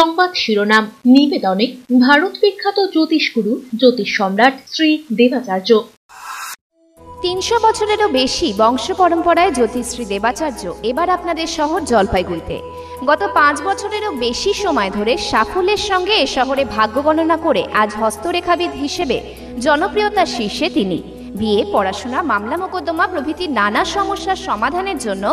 সংবাদ শিরোনাম, নিবেদনে ভারত বিখ্যাত জ্যোতিষগুরু জ্যোতিষ সম্রাট শ্রী দেবাচার্য। তিনশো বছরেরও বেশি বংশ পরম্পরায় জ্যোতিশ্রী দেবাচার্য এবার আপনাদের শহর জলপাইগুড়িতে। গত পাঁচ বছরেরও বেশি সময় ধরে সাফল্যের সঙ্গে এ শহরে ভাগ্য গণনা করে আজ হস্তরেখাবিদ হিসেবে জনপ্রিয়তার শীর্ষে তিনি। বিয়ে, পড়াশোনা, মামলা মোকদ্দমা প্রভৃতি নানা সমস্যার সমাধানের জন্য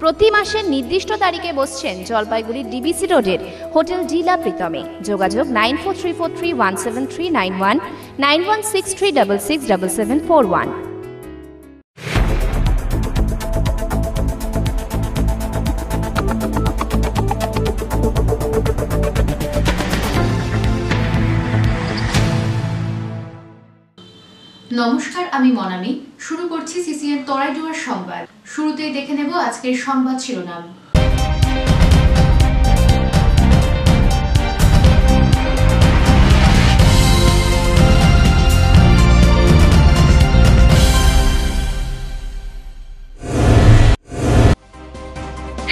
প্রতি মাসের নির্দিষ্ট তারিখে বসছেন জলপাইগুড়ি ডিবিসি রোডের হোটেল ডিলা প্রীতমে। যোগাযোগ nine four three four three one seven three nine one nine one six three double six double seven four one. নমস্কার, আমি মনামি শুরু করছি সিসিএন তরাইডুয়ার সংবাদ। শুরুতেই দেখে নেব আজকের সংবাদ শিরোনাম।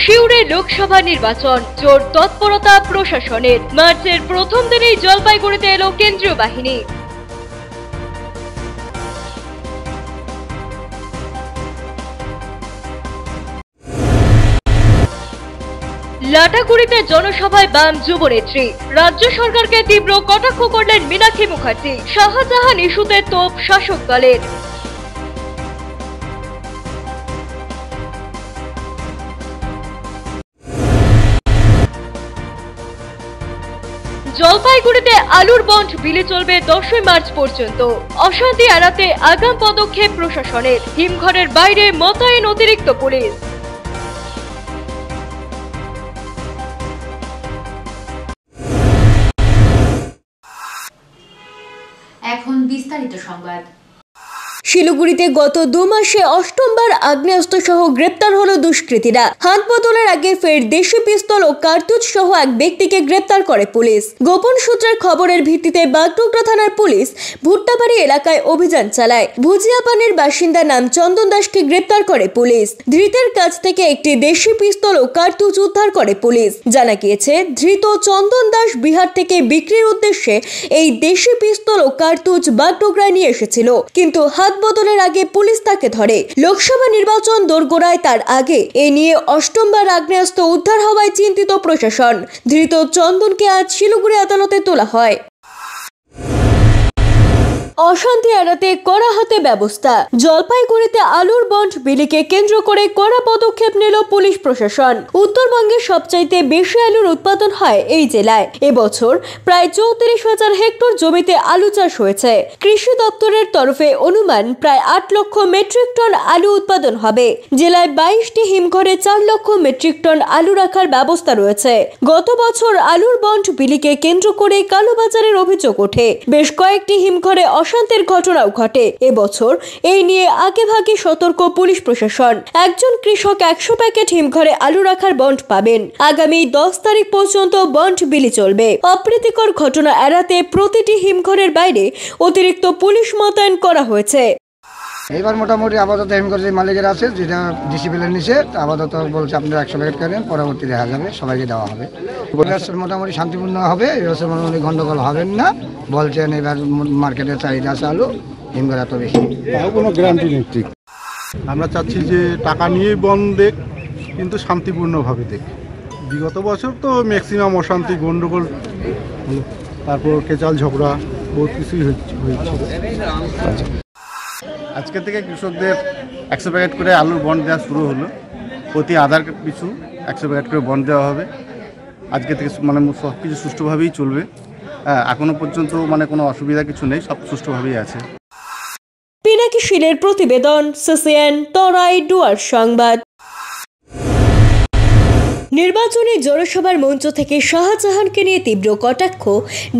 শিউরে লোকসভা নির্বাচন, জোর তৎপরতা প্রশাসনের। মার্চের প্রথম দিনেই জলপাইগুড়িতে এলো কেন্দ্রীয় বাহিনী। লাটাগুড়িতে জনসভায় বাম যুবনেত্রী। রাজ্য সরকারকে তীব্র কটাক্ষ করলেন মীনাক্ষী মুখার্জি। শাহজাহান ইস্যুতে তোপ শাসক দলের জলপাইগুড়িতে আলুর বন্ড বিলে চলবে দশই মার্চ পর্যন্ত। অশান্তি এড়াতে আগাম পদক্ষেপ প্রশাসনের। হিমঘরের বাইরে মোতায়েন অতিরিক্ত পুলিশ। এখন বিস্তারিত সংবাদ। শিলিগুড়িতে গত দু মাসে অষ্টমবার আগ্নেয়াস্ত্র সহ গ্রেপ্তার হলো দুষ্কৃতীরা। হাত বদলের আগে ফের দেশি পিস্তল ও কার্তুজ সহ এক ব্যক্তিকে গ্রেপ্তার করে পুলিশ। গোপন সূত্রের খবরের ভিত্তিতে বাগডোগরা থানার পুলিশ ভুট্টাবাড়ি এলাকায় অভিযান চালায়। ভুজিয়াপানের বাসিন্দা নাম চন্দন দাসকে গ্রেপ্তার করে পুলিশ। ধৃতের কাছ থেকে একটি দেশি পিস্তল ও কার্তুজ উদ্ধার করে পুলিশ। জানা গিয়েছে, ধৃত চন্দন দাস বিহার থেকে বিক্রির উদ্দেশ্যে এই দেশি পিস্তল ও কার্তুজ বাগডোগরায় নিয়ে এসেছিল। কিন্তু হাত বদলের আগে পুলিশ তাকে ধরে। লোকসভা নির্বাচন দোরগোড়ায় তার আগে। এ নিয়ে অষ্টমবার আগ্নেয়াস্ত্র উদ্ধার হওয়ায় চিন্তিত প্রশাসন। ধৃত চন্দনকে আজ শিলিগুড়ি আদালতে তোলা হয়। অশান্তি এড়াতে কড়া হাতে ব্যবস্থা। জলপাইগুড়িতে আলুর বন্ড বিলিকে কেন্দ্র করে কড়া পদক্ষেপ নিল পুলিশ প্রশাসন। উত্তরবঙ্গের সবচাইতে বেশি আলুর উৎপাদন হয় এই জেলায়। এবছর প্রায় চৌত্রিশ হাজার হেক্টর জমিতে আলু চাষ হয়েছে। কৃষি দপ্তরের তরফে অনুমান প্রায় আট লক্ষ মেট্রিক টন আলু উৎপাদন হবে। জেলায় বাইশটি হিমঘরে চার লক্ষ মেট্রিক টন আলু রাখার ব্যবস্থা রয়েছে। গত বছর আলুর বন্ড বিলিকে কেন্দ্র করে কালোবাজারের অভিযোগ ওঠে। বেশ কয়েকটি হিমঘরে অশান্তির ঘটনাও ঘটে। এবছর এই নিয়ে আগেভাগে সতর্ক পুলিশ প্রশাসন। একজন কৃষক একশো প্যাকেট হিমঘরে আলু রাখার বন্ড পাবেন। আগামী দশ তারিখ পর্যন্ত বন্ড বিলি চলবে। অপ্রীতিকর ঘটনা এড়াতে প্রতিটি হিমঘরের বাইরে অতিরিক্ত পুলিশ মোতায়েন করা হয়েছে। এবার মোটামুটি আপাতত এম করে যে মালিকের আছে যেটা ডিসিপ্লিন নিছে আপাতত বলছে আপনারা একশো প্যাকেট করেন পরবর্তী দেখা যাবে সবাইকে দেওয়া হবে। এবছর মোটামুটি শান্তিপূর্ণ হবে এবছর মোটামুটি গন্ডগোল হবেন না। বলছেন এবার মার্কেটের চাহিদা আছে আলু হিমঘর এত বেশি। কোনো গ্যারান্টি নেই। ঠিক। আমরা চাচ্ছি যে টাকা নিয়েই বন্ধ দেখ কিন্তু শান্তিপূর্ণভাবে দেখ। বিগত বছর তো ম্যাক্সিমাম অশান্তি গণ্ডগোল হলো। তারপর কেচাল ঝগড়া বহুত কিছুই হয়েছে। আজকে থেকে কৃষকদের একশো প্যাকেট করে আলুর বন্ড দেওয়া শুরু হলো। প্রতি আধার পিছু একশো প্যাকেট করে বন্ড দেওয়া হবে। আজকে থেকে মানে সব কিছু সুষ্ঠুভাবেই চলবে। হ্যাঁ এখনও পর্যন্ত মানে কোনো অসুবিধা কিছু নেই, সব সুষ্ঠুভাবেই আছে। পিনাকি শিলের প্রতিবেদন, সিসিএন, তরাই, ডুয়ার সংবাদ। নির্বাচনে জনসভার মঞ্চ থেকে শাহজাহানকে নিয়ে তীব্র কটাক্ষ।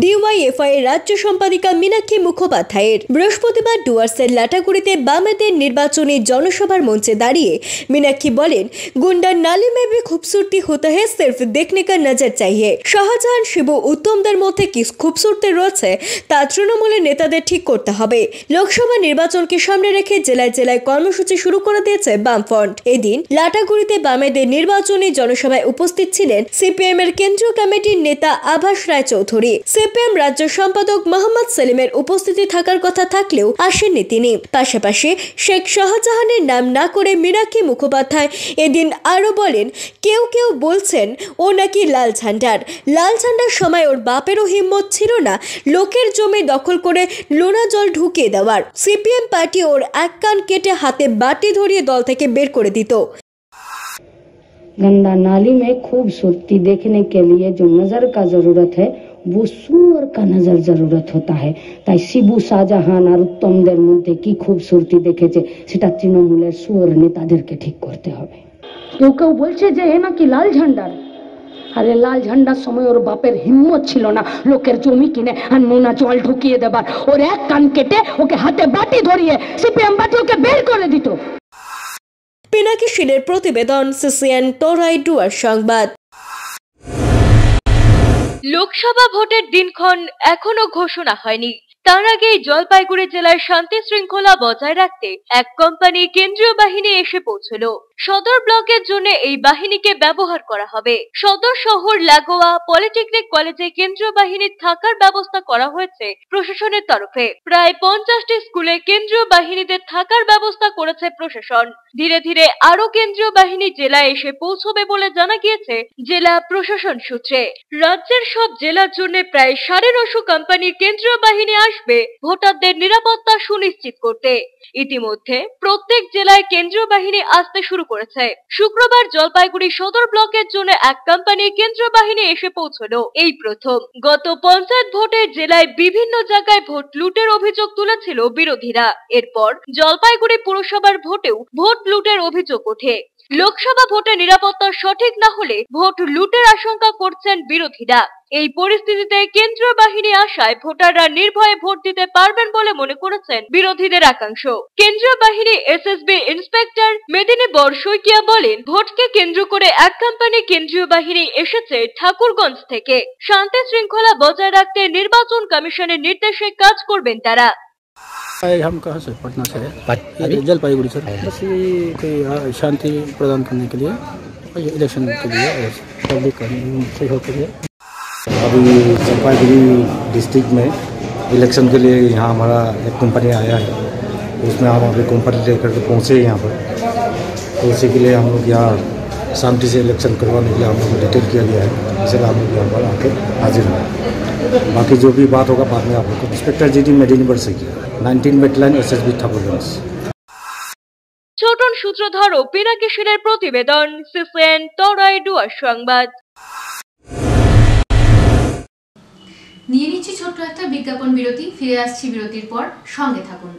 ডিওয়াইএফআই এর রাজ্য সম্পাদিকা মীনাক্ষী মুখোপাধ্যায়ের। বৃহস্পতিবার ডুয়ার্সের লাটাগুড়িতে বামেদের নির্বাচনী জনসভার মঞ্চে দাঁড়িয়ে মীনাক্ষী বলেন, গুন্ডার নালি মে ভি খুবসুরতি হতে হে সির্ফ দেখনে কা নজর চাইয়ে শাহজাহান শিব উত্তমদের মধ্যে কি খুবসুরতি রয়েছে, তা তৃণমূলের নেতাদের ঠিক করতে হবে। লোকসভা নির্বাচনকে সামনে রেখে জেলায় জেলায় কর্মসূচি শুরু করে দিয়েছে বামফ্রন্ট। এদিন লাটাগুড়িতে বামেদের নির্বাচনী জনসভায় সভায় উপস্থিত ছিলেন সিপিএম এর কেন্দ্রীয় কমিটির নেতা আভাস রায় চৌধুরী সিপিএম রাজ্য সম্পাদক মোহাম্মদ সেলিমের উপস্থিতি থাকার কথা থাকলেও আসেননি তিনি। পাশাপাশি শেখ শাহজাহানের নাম না করে মীনাক্ষী মুখোপাধ্যায় এদিন আরও বলেন, কেউ কেউ বলছেন ও নাকি লাল ঝান্ডার। লাল ঝান্ডার সময় ওর বাপেরও হিম্মত ছিল না লোকের জমি দখল করে লোনা জল ঢুকিয়ে দেওয়ার। সিপিএম পার্টি ওর এক কান কেটে হাতে বাটি ধরিয়ে দল থেকে বের করে দিত। गंदा नाली में खूबसूरती देखने के लिए जो नजर का जरूरत है वो সুর का नजर जरूरत होता है তাই শিবু শাহজাহান আর উত্তমদের মধ্যে কি খুবসূরতি দেখেছে সেটা তৃণমূলের সুর নেতাদেরকে ঠিক করতে হবে কেউ কেউ বলছে যে এ নাকি লাল ঝান্ডার আরে লাল ঝান্ডার সময় ওর বাপের হিম্মত ছিল না লোকের জমি কিনে আর নোনা জল ঢুকিয়ে দেবার ওর এক কান কেটে ওকে হাতে বাটি ধরিয়ে সিপিএম বাটি ওকে বের করে দিত পিনাকি সেনের প্রতিবেদন, সিসিএন টরাই ডুয়ার সংবাদ। লোকসভা ভোটের দিনক্ষণ এখনও ঘোষণা হয়নি। তার আগে জলপাইগুড়ি জেলার শান্তি শৃঙ্খলা বজায় রাখতে এক কোম্পানি কেন্দ্রীয় বাহিনী এসে পৌঁছলো। সদর ব্লকের জন্য এই বাহিনীকে ব্যবহার করা হবে। সদর শহর লাগোয়া পলিটেকনিক কলেজে কেন্দ্রীয় বাহিনী থাকার ব্যবস্থা করা হয়েছে প্রশাসনের তরফে। প্রায় পঞ্চাশটি স্কুলে কেন্দ্রীয় বাহিনীদের থাকার ব্যবস্থা করেছে প্রশাসন। ধীরে ধীরে আরও কেন্দ্রীয় বাহিনী জেলায় এসে পৌঁছবে বলে জানা গিয়েছে জেলা প্রশাসন সূত্রে। রাজ্যের সব জেলার জন্য প্রায় সাড়ে নশো কোম্পানির কেন্দ্রীয় বাহিনী আসবে ভোটারদের নিরাপত্তা সুনিশ্চিত করতে। ইতিমধ্যে প্রত্যেক জেলায় কেন্দ্রীয় বাহিনী আসতে শুরু করেছে। শুক্রবার জলপাইগুড়ি সদর ব্লকের জন্য এক কোম্পানির কেন্দ্রীয় বাহিনী এসে পৌঁছলো। এই প্রথম। গত পঞ্চায়েত ভোটের জেলায় বিভিন্ন জায়গায় ভোট লুটের অভিযোগ তুলেছিল বিরোধীরা। এরপর জলপাইগুড়ি পুরসভার ভোটেও ভোট লুটের অভিযোগ ওঠে। লোকসভা ভোটে নিরাপত্তা সঠিক না হলে ভোট লুটের আশঙ্কা করছেন বিরোধীরা। এই পরিস্থিতিতে কেন্দ্রীয় বাহিনী আসায় ভোটাররা নির্ভয়ে ভোট দিতে পারবেন বলে মনে করেছেন বিরোধীদের একাংশ কেন্দ্রীয় বাহিনী এসএসবি ইন্সপেক্টর মেদিনী বর্ষইকিয়া বলেন ভোটকে কেন্দ্র করে এক কোম্পানি কেন্দ্রীয় বাহিনী এসেছে ঠাকুরগঞ্জ থেকে শান্তি শৃঙ্খলা বজায় রাখতে নির্বাচন কমিশনের নির্দেশে কাজ করবেন তারা आए हम कहाँ से पटना से है जलपाईगुड़ी से बस ये कोई आ, शांति प्रदान करने के लिए और ये इलेक्शन के लिए और पब्लिक का सहयोग के लिए अभी जलपाईगुड़ी डिस्ट्रिक्ट में इलेक्शन के लिए यहाँ हमारा एक कंपनी आया है उसमें हम अभी कंपनी लेकर के पहुँचे हैं यहाँ पर तो उसी के लिए हम लोग यहाँ शांति से इलेक्शन करवाने के लिए हम लोग को डिटेल किया गया है इसलिए हम लोग यहाँ पर आके हाजिर हुए बाकी जो भी बात होगा बाद में आप लोग को इंस्पेक्टर जी डी मेडिनिवर से किया nineteen battalion S S B Thakurganj Chhotan Sutradhar ও পিনাকি সেনের প্রতিবেদন সিসিএন তরাই ডুয়ার সংবাদ নিয়ে নিচ্ছি ছোট্ট একটা বিজ্ঞাপন বিরতি ফিরে আসছি বিরতির পর সঙ্গে থাকুন।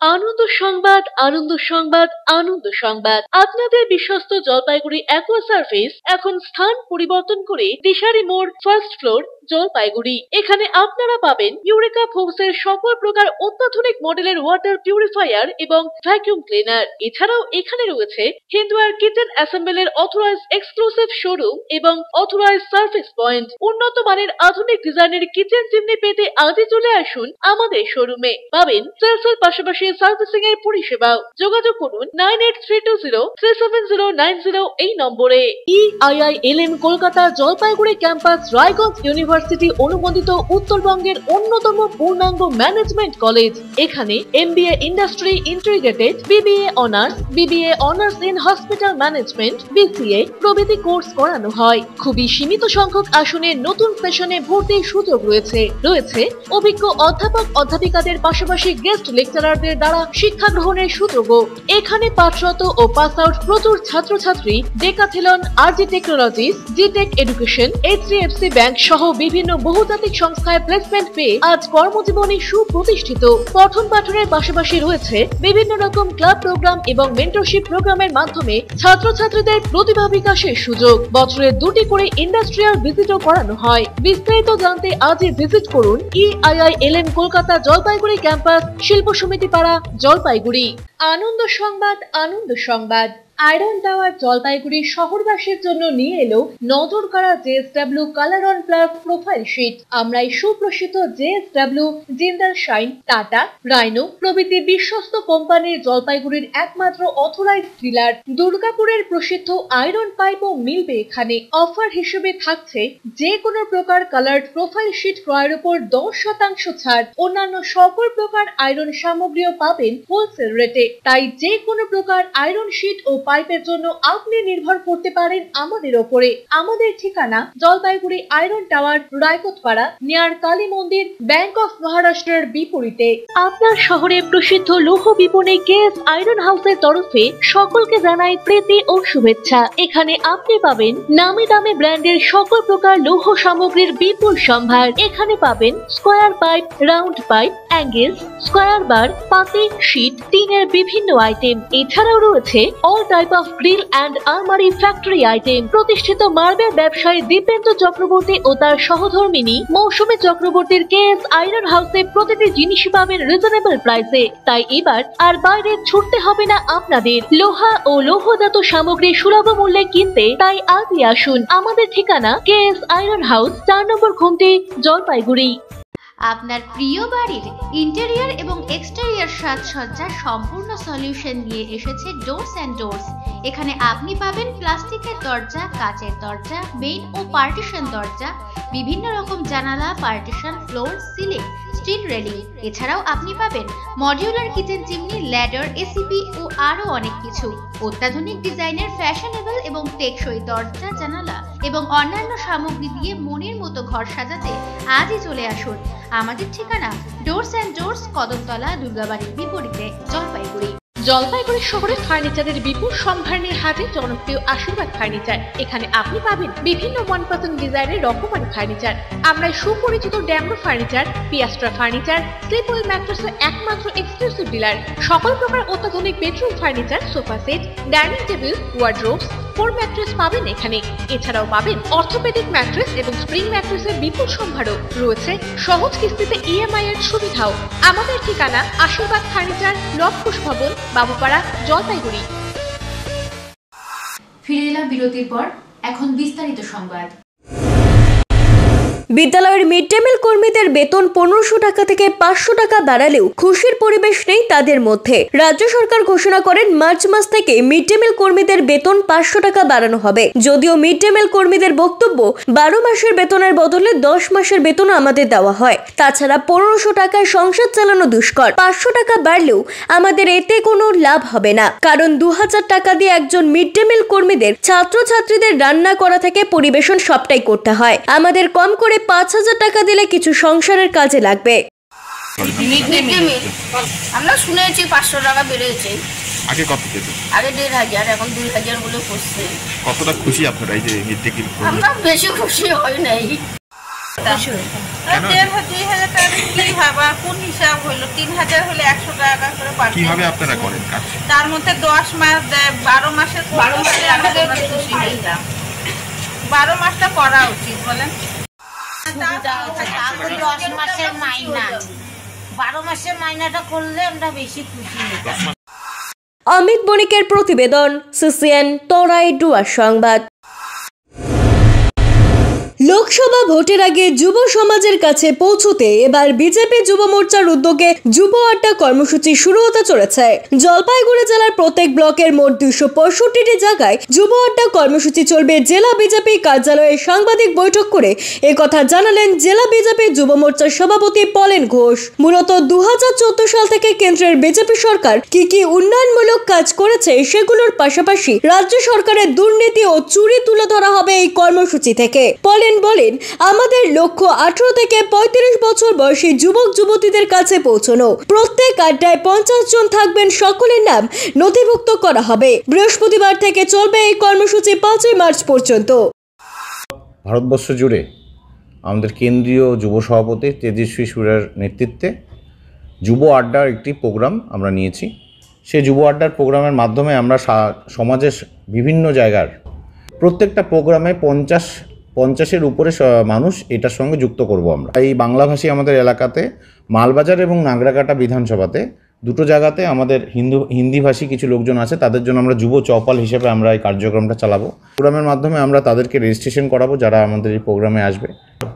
আনন্দ সংবাদ আনন্দ সংবাদ আনন্দ সংবাদ। আপনাদের বিশ্বস্ত জলপাইগুড়ি অ্যাকোয়া সার্ভিস এখন স্থান পরিবর্তন করে দিশারি মোড় ফার্স্ট ফ্লোর জলপাইগুড়ি। এখানে আপনারা পাবেন ইউরেকা ফোর্সের সকল প্রকার অত্যাধুনিক মডেলের ওয়াটার পিউরিফায়ার এবং ভ্যাকুয়াম ক্লিনার এছাড়াও এখানে রয়েছে হিন্দুয়ার কিচেন অ্যাসেম্বলের অথরাইজ এক্সক্লুসিভ শোরুম এবং অথরাইজ সার্ভিস পয়েন্ট উন্নত মানের আধুনিক ডিজাইনের কিচেন চিমনি পেতে আজই চলে আসুন আমাদের শোরুমে পাবেন সেলসের পাশাপাশি সার্ভিসিং এর পরিষেবাও যোগাযোগ করুন nine eight three two zero three seven zero nine zero এই নম্বরে। EIILM Kolkata Jalpaiguri campus Raiganj university অনুমোদিত উত্তরবঙ্গের অন্যতম পূর্ণাঙ্গ ম্যানেজমেন্ট কলেজ। এখানে MBA industry integrated BBA honours BBA honours in hospital management BCA প্রভৃতি কোর্স করানো হয়। খুবই সীমিত সংখ্যক আসনে নতুন সেশনে ভর্তির সুযোগ রয়েছে। রয়েছে অভিজ্ঞ অধ্যাপক, অধ্যাপিকাদের পাশাপাশি গেস্ট লেকচারারদের দ্বারা শিক্ষা গ্রহণের সুযোগও। এখানে পাঠরত ও পাস আউট প্রচুর ছাত্রছাত্রী Decathlon RG technologies জিটেক Education HDFC bank সহ বিভিন্ন বহুজাতিক সংস্থায় প্লেসমেন্ট পেয়ে আজ কর্মজীবনে সুপ্রতিষ্ঠিত। পঠন পাঠনের পাশাপাশি রয়েছে বিভিন্ন রকম ক্লাব প্রোগ্রাম এবং মেন্টরশিপ প্রোগ্রামের মাধ্যমে ছাত্রছাত্রীদের প্রতিভা বিকাশের সুযোগ। বছরে দুটি করে ইন্ডাস্ট্রিয়াল ভিজিটও করানো হয়। বিস্তারিত জানতে আজই ভিজিট করুন ইআইআইএলএন কলকাতা জলপাইগুড়ি ক্যাম্পাস শিল্প সমিতি পাড়া জলপাইগুড়ি। আনন্দ সংবাদ আনন্দ সংবাদ। আয়রন টাওয়ার জলপাইগুড়ি শহরবাসীর জন্য নিয়ে এলো নজর কাড়া JSW colour on plus profile sheet. আমরাই সুপ্রসিদ্ধ JSW Jindal shine, Tata, Rhino প্রভৃতি বিশ্বস্ত কোম্পানির জলপাইগুড়ির একমাত্র অথরাইজ ডিলার দুর্গাপুরের প্রসিদ্ধ আয়রন পাইপও মিলবে এখানে। অফার হিসেবে থাকছে যে কোনো প্রকার কালার্ড প্রোফাইল শিট ক্রয়ের উপর দশ শতাংশ ছাড়। অন্যান্য সকল প্রকার আয়রন সামগ্রীও পাবেন হোলসেল রেটে তাই যে কোনো প্রকার আয়রন শিট ও পাইপের জন্য আপনি নির্ভর করতে পারেন আমাদের ওপরে। আমাদের ঠিকানা Jalpaiguri iron tower Raikotpara near Kali মন্দির, ব্যাংক অফ মহারাষ্ট্রের বিপরীতে। আপনার শহরে প্রসিদ্ধ লৌহ বিপণী কেএস আয়রন হাউসের তরফে সকলকে জানাই প্রীতি ও শুভেচ্ছা। এখানে আপনি পাবেন নামি দামি ব্র্যান্ডের সকল প্রকার লৌহ সামগ্রীর বিপুল সম্ভার। এখানে পাবেন square pipe, round pipe, angle, square bar, পাতি, শীট, টিনের বিভিন্ন আইটেম। এছাড়াও রয়েছে all type of grill and আলমারি ফ্যাক্টরি আইটেম প্রতিষ্ঠিত মার্বেল ব্যবসায়ী দীপেন্দ্র চক্রবর্তী ও তার সহধর্মিনী মৌসুমী চক্রবর্তীর কেএস আয়রন হাউসে প্রতিটি জিনিসই পাবেন রিজনেবল প্রাইসে তাই এবার আর বাইরে ছুটতে হবে না আপনাদের। লোহা ও লৌহজাত সামগ্রী সুলভ মূল্যে কিনতে তাই আজই আসুন। আমাদের ঠিকানা কেএস আয়রন হাউস, চার নম্বর ঘুমটি, জলপাইগুড়ি। আপনার প্রিয় বাড়ির ইন্টেরিয়র এবং এক্সটেরিয়র সাজসজ্জার সম্পূর্ণ সলিউশন নিয়ে এসেছে ডোরস অ্যান্ড ডোরস এখানে আপনি পাবেন প্লাস্টিকের দরজা, কাচের দরজা মেইন ও পার্টিশন দরজা, বিভিন্ন রকম জানালা partition floor ceiling steel railing এছাড়াও আপনি পাবেন modular kitchen chimney ladder ACP ও আরও অনেক কিছু। অত্যাধুনিক ডিজাইনের ফ্যাশনেবল এবং টেকসই দরজা, জানালা এবং অন্যান্য সামগ্রী দিয়ে মনের মতো ঘর সাজাতে আজই চলে আসুন। আমাদের ঠিকানা ডোরস অ্যান্ড ডোরস কদমতলা দুর্গাবাড়ির বিপরীতে জলপাইগুড়ি। জলপাইগুড়ি শহরে ফার্নিচারের বিপুল সম্ভার নিয়ে হাজির জনপ্রিয় আশীর্বাদ ফার্নিচার। এখানে আপনি পাবেন বিভিন্ন ওয়ান পার্সেন্ট ডিজাইনের রকমারি ফার্নিচার। আমরা সুপরিচিত Damro furniture, Piastra furniture, Sleepwell ম্যাট্রেসের একমাত্র এক্সক্লুসিভ ডিলার সকল প্রকার অত্যাধুনিক bedroom furniture, sofa set, dining table wardrobes for mattress পাবেন এখানে। এছাড়াও পাবেন অর্থোপেডিক ম্যাট্রেস এবং স্প্রিং ম্যাট্রেসের বিপুল সম্ভারও। রয়েছে সহজ কিস্তিতে ইএমআই এর সুবিধাও। আমাদের ঠিকানা আশীর্বাদ ফার্নিচার লক্ষুষ ভবন বাবুপাড়া জলপাইগুড়ি। ফিরে এলাম বিরতির পর এখন বিস্তারিত সংবাদ। বিদ্যালয়ের মিড ডে মিল কর্মীদের বেতন পনেরোশো টাকা থেকে পাঁচশো টাকা বাড়ালেও খুশির পরিবেশ নেই তাদের মধ্যে। রাজ্য সরকার ঘোষণা করেন, মার্চ মাস থেকে মিড ডে মিল কর্মীদের বেতন পাঁচশো টাকা বাড়ানো হবে। যদিও মিড ডে মিল কর্মীদের বক্তব্য, বারো মাসের বেতনের বদলে দশ মাসের বেতন আমাদের দেওয়া হয়। তাছাড়া পনেরোশো টাকায় সংসার চালানো দুষ্কর। পাঁচশো টাকা বাড়লেও আমাদের এতে কোনো লাভ হবে না। কারণ দু হাজার টাকা দিয়ে একজন মিড ডে মিল কর্মীদের ছাত্রছাত্রীদের রান্না করা থেকে পরিবেশন সবটাই করতে হয়। আমাদের কম করে পাঁচ হাজার টাকা দিলে কিছু সংসারের কাজে লাগবে। আমরা শুনেছি পাঁচশো টাকা বেড়েছে। আগে কত পেত? আগে দেড় হাজার এখন দুই হাজার বলে করছে। কতটা খুশি আপনারা এই যে মিড ডে মিল আমরা বেশি খুশি হই নাই। দেড় হাজার দুই হাজার টাকা কি ভাবা? কোন হিসাব হইল তিন হাজার হলে একশো টাকা করে পাঠায় কীভাবে আপনারা করেন কাজ? তার মধ্যে দশ মাস দেয় বারো মাসের আমাদের খুশি হইতাম বারো মাসটা করা উচিত বলেন। মাইনা। বারো মাসের মাইনাটা করলে আমরা বেশি অমিত বণিকের প্রতিবেদন সিসিএন তরাই ডুয়ার সংবাদ। লোকসভা ভোটের আগে যুব সমাজের কাছে পৌঁছতে এবার বিজেপি যুব মোর্চার উদ্যোগে যুব আড্ডা কর্মসূচি শুরু হতে চলেছে। জলপাইগুড়ি জেলার প্রত্যেক ব্লকের মোট দুইশো পঁয়ষট্টিটি জায়গায় যুব আড্ডা কর্মসূচি চলবে। জেলা বিজেপি কার্যালয়ে সাংবাদিক বৈঠক করে একথা জানালেন জেলা বিজেপি যুব মোর্চার সভাপতি পলেন ঘোষ। মূলত দুহাজার চোদ্দ সাল থেকে কেন্দ্রের বিজেপি সরকার কি কি উন্নয়নমূলক কাজ করেছে সেগুলোর পাশাপাশি রাজ্য সরকারের দুর্নীতি ও চুরি তুলে ধরা হবে এই কর্মসূচি থেকে। পলেন বলেন, আমাদের লক্ষ্য আঠারো থেকে পঁয়ত্রিশ বছর বয়সী যুবক যুবতীদের কাছে পৌঁছানো। প্রত্যেক আড্ডায় পঞ্চাশ জন থাকবেন, সকলের নাম নথিভুক্ত করা হবে। বৃহস্পতিবার থেকে চলবে এই কর্মসূচি পাঁচই মার্চ পর্যন্ত। ভারতবর্ষ জুড়ে আমাদের কেন্দ্রীয় যুব সভাপতি তেজস্বী সুরের নেতৃত্বে যুব আড্ডার একটি প্রোগ্রাম আমরা নিয়েছি। সেই যুব আড্ডার প্রোগ্রামের মাধ্যমে আমরা সমাজের বিভিন্ন জায়গার প্রত্যেকটা প্রোগ্রামে পঞ্চাশ পঞ্চাশের উপরে মানুষ এটার সঙ্গে যুক্ত করব আমরা। এই বাংলাভাষী আমাদের এলাকাতে, মালবাজার এবং নাগরাকাটা বিধানসভাতে, দুটো জায়গাতে আমাদের হিন্দু, হিন্দিভাষী কিছু লোকজন আছে, তাদের জন্য আমরা যুব চৌপাল হিসেবে আমরা এই কার্যক্রমটা চালাবো। প্রোগ্রামের মাধ্যমে আমরা তাদেরকে রেজিস্ট্রেশন করাবো, যারা আমাদের এই প্রোগ্রামে আসবে।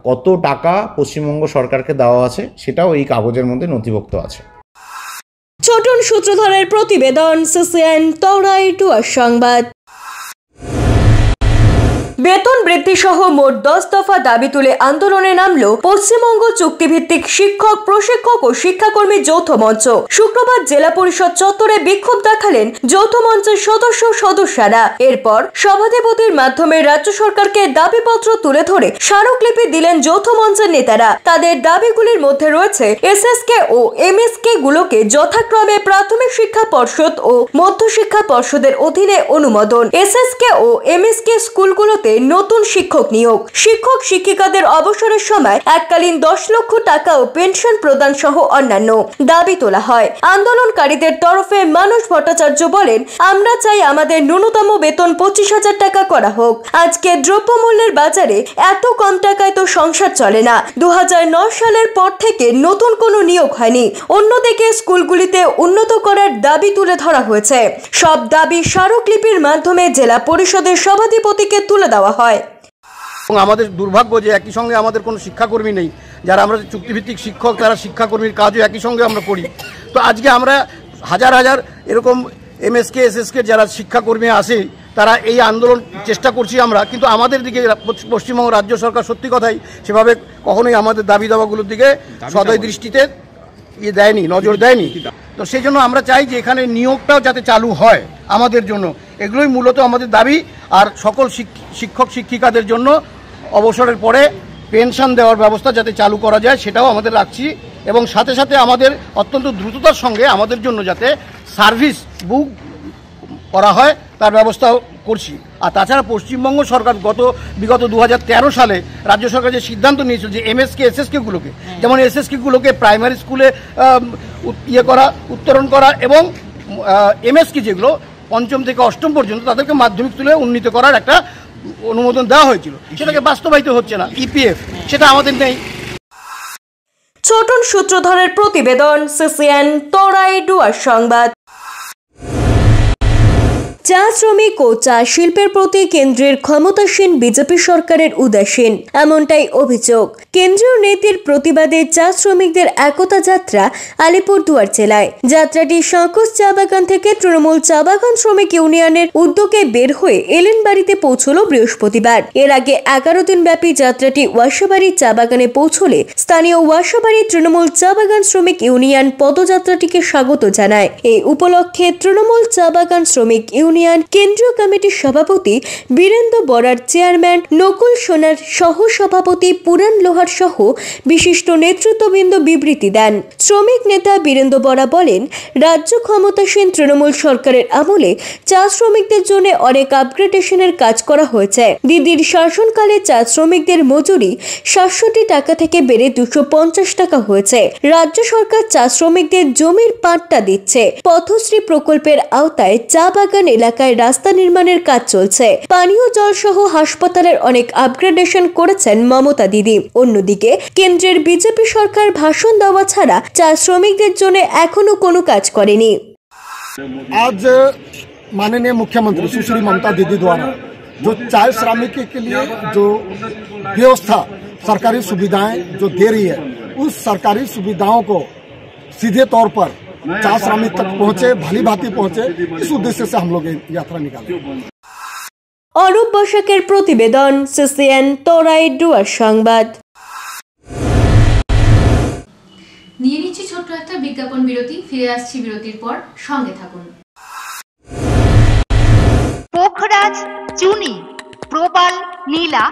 কত টাকা পশ্চিমবঙ্গ সরকারকে দেওয়া আছে, সেটাও এই কাগজের মধ্যে নথিভুক্ত আছে। ছোটন সূত্রধরের প্রতিবেদন, সিসিএন তরাই টুয়ার সংবাদ। বেতন বৃদ্ধি সহ মোট দশ দফা দাবি তুলে আন্দোলনে নামল পশ্চিমবঙ্গ চুক্তিভিত্তিক শিক্ষক, প্রশিক্ষক ও শিক্ষাকর্মী যৌথ মঞ্চ। শুক্রবার জেলা পরিষদ চত্বরে বিক্ষোভ দেখালেন যৌথ মঞ্চের সদস্য সদস্যরা। এরপর সভাধিপতির মাধ্যমে রাজ্য সরকারকে দাবিপত্র তুলে ধরে স্মারকলিপি দিলেন যৌথ মঞ্চের নেতারা। তাদের দাবিগুলির মধ্যে রয়েছে এসএসকে ও এমএসকে গুলোকে যথাক্রমে প্রাথমিক শিক্ষা পর্ষদ ও মধ্যশিক্ষা পর্ষদের অধীনে অনুমোদন। এসএসকে ও এমএসকে স্কুলগুলোতে নতুন শিক্ষক নিয়োগ। শিক্ষক শিক্ষিকাদের অবসরের সময় এককালীন দশ লক্ষ টাকা ও পেনশন প্রদান সহ অন্যান্য দাবি তোলা হয়। আন্দোলনকারীদের তরফে মানুষ ভট্টাচার্য বলেন, আমরা চাই আমাদের ন্যূনতম বেতন পঁচিশ হাজার টাকা করা হোক। আজকে দ্রব্যমূল্যের বাজারে এত কম টাকায় তো সংসার চলে না। দু হাজার নয় সালের পর থেকে নতুন কোনো নিয়োগ হয়নি। অন্যদিকে স্কুলগুলিতে উন্নত করার দাবি তুলে ধরা হয়েছে। সব দাবি স্মারকলিপির মাধ্যমে জেলা পরিষদের সভাধিপতিকে তুলে দেওয়া হয়। এবং আমাদের দুর্ভাগ্য যে একই সঙ্গে আমাদের কোনো শিক্ষাকর্মী নেই। যারা আমরা চুক্তিভিত্তিক শিক্ষক তারা শিক্ষাকর্মীর কাজও একই সঙ্গে আমরা করি। তো আজকে আমরা হাজার হাজার এরকম এমএসকে এসএসকে যারা শিক্ষাকর্মী আসে তারা এই আন্দোলন চেষ্টা করছি আমরা। কিন্তু আমাদের দিকে পশ্চিমবঙ্গ রাজ্য সরকার সত্যি কথাই সেভাবে কখনোই আমাদের দাবি দাবাগুলোর দিকে সদয় দৃষ্টিতে ইয়ে দেয়নি, নজর দেয়নি। তো সেই জন্য আমরা চাই যে এখানে নিয়োগটাও যাতে চালু হয় আমাদের জন্য। এগুলোই মূলত আমাদের দাবি। আর সকল শিক্ষক, শিক্ষিকাদের জন্য অবসরের পরে পেনশন দেওয়ার ব্যবস্থা যাতে চালু করা যায়, সেটাও আমাদের রাখছি। এবং সাথে সাথে আমাদের অত্যন্ত দ্রুততার সঙ্গে আমাদের জন্য যাতে সার্ভিস বুক করা হয় তার ব্যবস্থাও করছি। আর তাছাড়া পশ্চিমবঙ্গ সরকার গত বিগত দু হাজার তেরো সালে রাজ্য সরকার যে সিদ্ধান্ত নিয়েছিল যে এমএসকে এসএসকেগুলোকে যেমন এসএসকেগুলোকে প্রাইমারি স্কুলে ইয়ে করা উত্তরণ করা এবং এমএসকে যেগুলো পঞ্চম থেকে অষ্টম পর্যন্ত তাদেরকে মাধ্যমিক তুলে উন্নীত করার একটা অনুমোদন দেওয়া হয়েছিল। সেটাকে বাস্তবায়িত হচ্ছে না ইপিএফ সেটা আমাদের নেই। ছোটন সূত্রধরের প্রতিবেদন সিসিএন তোরাই ডুয়ার সংবাদ। চা শ্রমিক ও চা শিল্পের প্রতি কেন্দ্রের ক্ষমতাসীন বিজেপি সরকারের উদাসীন, এমনটাই অভিযোগ। কেন্দ্রীয় নীতির প্রতিবাদে চা শ্রমিকদের একতা যাত্রা আলিপুরদুয়ার জেলায়। যাত্রাটি সংকোচ চা বাগান থেকে তৃণমূল চা বাগান শ্রমিক ইউনিয়নের উদ্যোগে বের হয়ে এলেন বাড়িতে পৌঁছল বৃহস্পতিবার। এর আগে এগারো দিন ব্যাপী যাত্রাটি ওয়াসাবাড়ি চা বাগানে পৌঁছলে স্থানীয় ওয়াসাবাড়ি তৃণমূল চা বাগান শ্রমিক ইউনিয়ন পদযাত্রাটিকে স্বাগত জানায়। এই উপলক্ষে তৃণমূল চা বাগান শ্রমিক ইউনিয়ন ইউনিয়ন কেন্দ্রীয় কমিটির সভাপতি বীরেন্দ্র বরার চেয়ারম্যান, নকুল সোনার সহ সভাপতি পুরাণ লোহার সহ বিশিষ্ট নেতৃত্ববৃন্দ বিবৃতি দেন। শ্রমিক নেতা বীরেন্দ্র বরা বলেন, রাজ্য ক্ষমতাসীন তৃণমূল সরকারের আমলে চা শ্রমিকদের জন্য অনেক আপগ্রেডেশনের কাজ করা হয়েছে। দিদির শাসনকালে চা শ্রমিকদের মজুরি সাতষট্টি টাকা থেকে বেড়ে দুশো পঞ্চাশ টাকা হয়েছে। রাজ্য সরকার চা শ্রমিকদের জমির পাট্টা দিচ্ছে। পথশ্রী প্রকল্পের আওতায় চা বাগান এলাকায় রাস্তা নির্মাণের কাজ চলছে পানীয় জল সহ হাসপাতালের অনেক আপগ্রেডেশন করেছেন মমতা দিদি অন্যদিকে কেন্দ্রের বিজেপি সরকার ভাষণ দেওয়া ছাড়া চা শ্রমিকদের জন্য এখনো কোনো কাজ করেনি आज माननीय मुख्यमंत्री सुश्री ममता दीदी द्वारा जो चाय श्रमिक के लिए जो व्यवस्था सरकारी सुविधाएं जो दे रही है उस सरकारी सुविधाओं को सीधे तौर पर चाय श्रमिक तक पहुंचे भली भांति पहुंचे इस उद्देश्य से हम लोग ये यात्रा निकाले অরূপ বসাকের প্রতিবেদন সিসিএন তোরাই ডুয়ার সংবাদ নিয়ে নিচ্ছি ছোট্ট একটা বিজ্ঞাপন বিরতি ফিরে আসছি বিরতির পর সঙ্গে থাকুন পোখরাজ চুনি প্রবাল নীলা